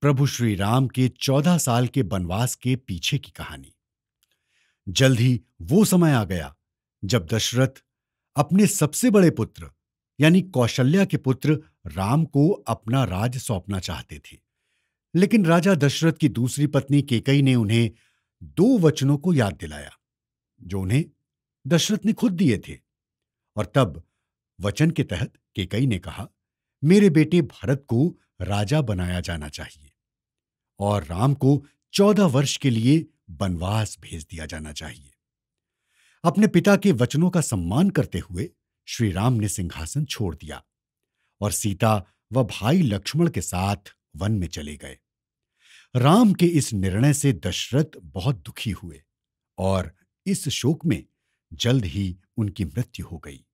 प्रभु श्री राम के चौदह साल के वनवास के पीछे की कहानी। जल्द ही वो समय आ गया जब दशरथ अपने सबसे बड़े पुत्र, यानी कौशल्या के पुत्र, राम को अपना राज सौंपना चाहते थे। लेकिन राजा दशरथ की दूसरी पत्नी केकई ने उन्हें दो वचनों को याद दिलाया, जो उन्हें दशरथ ने खुद दिए थे। और तब वचन के तहत केकई ने कहा, मेरे बेटे भरत को राजा बनाया जाना चाहिए। और राम को चौदह वर्ष के लिए वनवास भेज दिया जाना चाहिए। अपने पिता के वचनों का सम्मान करते हुए श्री राम ने सिंहासन छोड़ दिया और सीता व भाई लक्ष्मण के साथ वन में चले गए। राम के इस निर्णय से दशरथ बहुत दुखी हुए और इस शोक में जल्द ही उनकी मृत्यु हो गई।